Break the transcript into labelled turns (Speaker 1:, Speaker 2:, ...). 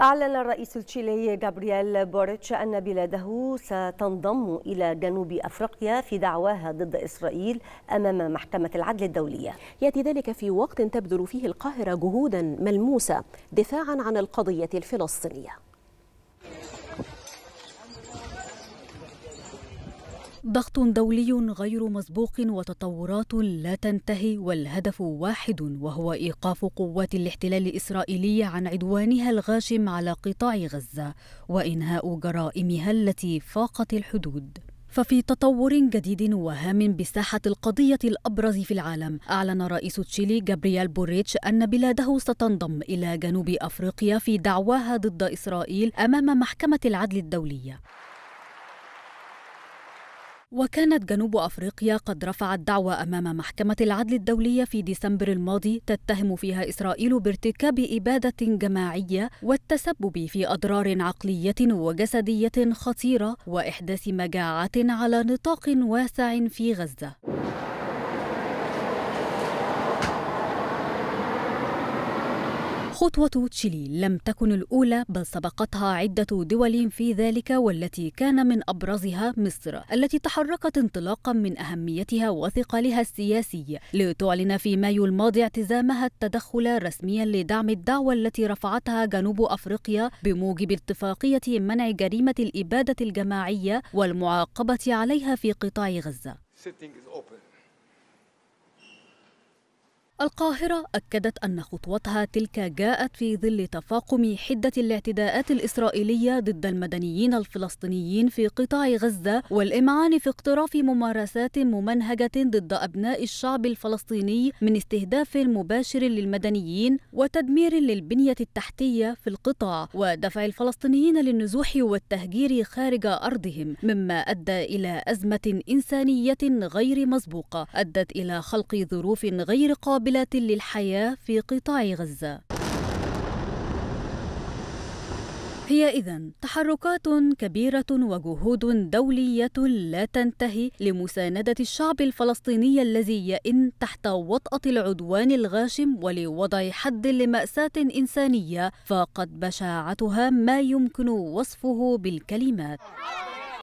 Speaker 1: أعلن الرئيس التشيلي جابرييل بوريتش أن بلاده ستنضم إلى جنوب أفريقيا في دعواها ضد إسرائيل أمام محكمة العدل الدولية.
Speaker 2: يأتي ذلك في وقت تبذل فيه القاهرة جهودا ملموسة دفاعا عن القضية الفلسطينية.
Speaker 3: ضغط دولي غير مسبوق وتطورات لا تنتهي والهدف واحد وهو إيقاف قوات الاحتلال الإسرائيلي عن عدوانها الغاشم على قطاع غزة وإنهاء جرائمها التي فاقت الحدود. ففي تطور جديد وهام بساحة القضية الأبرز في العالم أعلن رئيس تشيلي جابرييل بوريتش أن بلاده ستنضم إلى جنوب أفريقيا في دعواها ضد إسرائيل أمام محكمة العدل الدولية. وكانت جنوب أفريقيا قد رفعت دعوى أمام محكمة العدل الدولية في ديسمبر الماضي تتهم فيها إسرائيل بارتكاب إبادة جماعية والتسبب في أضرار عقلية وجسدية خطيرة وإحداث مجاعات على نطاق واسع في غزة. خطوة تشيلي لم تكن الأولى بل سبقتها عدة دول في ذلك والتي كان من أبرزها مصر التي تحركت انطلاقا من أهميتها وثقلها السياسي لتعلن في مايو الماضي اعتزامها التدخل رسميا لدعم الدعوة التي رفعتها جنوب أفريقيا بموجب اتفاقية منع جريمة الإبادة الجماعية والمعاقبة عليها في قطاع غزة. القاهرة أكدت أن خطوتها تلك جاءت في ظل تفاقم حدة الاعتداءات الإسرائيلية ضد المدنيين الفلسطينيين في قطاع غزة والإمعان في اقتراف ممارسات ممنهجة ضد أبناء الشعب الفلسطيني من استهداف مباشر للمدنيين وتدمير للبنية التحتية في القطاع ودفع الفلسطينيين للنزوح والتهجير خارج أرضهم مما أدى إلى أزمة إنسانية غير مسبوقة أدت إلى خلق ظروف غير قابلة قابلة للحياة في قطاع غزة. هي إذا تحركات كبيرة وجهود دولية لا تنتهي لمساندة الشعب الفلسطيني الذي يئن تحت وطأة العدوان الغاشم ولوضع حد لمأساة إنسانية فقد بشاعتها ما يمكن وصفه بالكلمات.